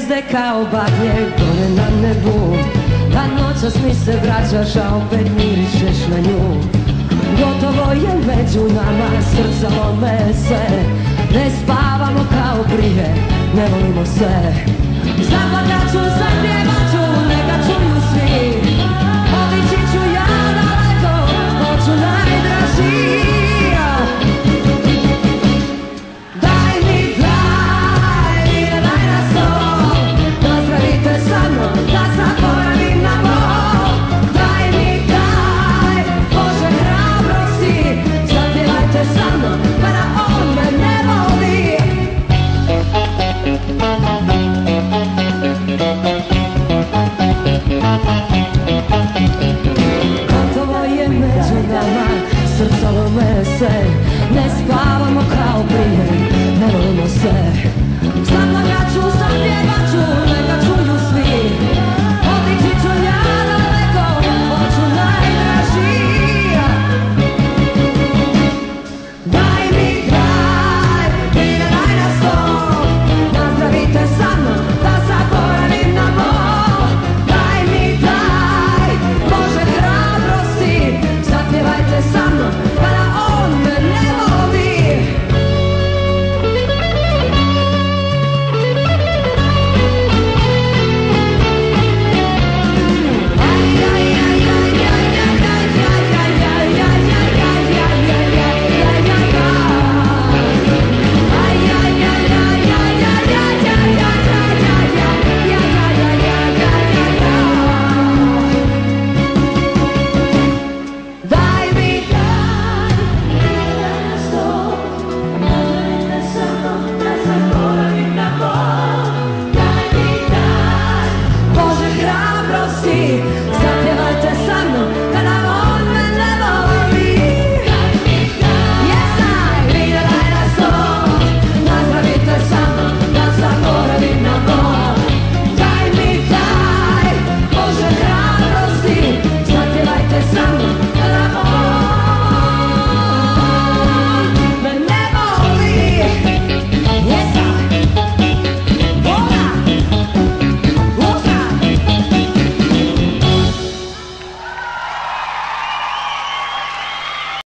zvijezde kao baklje gore na nebu. A noćas mi se vraćaš, a opet mirišeš na nju. Gotovo je među nama, srca lome se. Ne spavamo kao prije, ne volimo se. Zaplakat ću za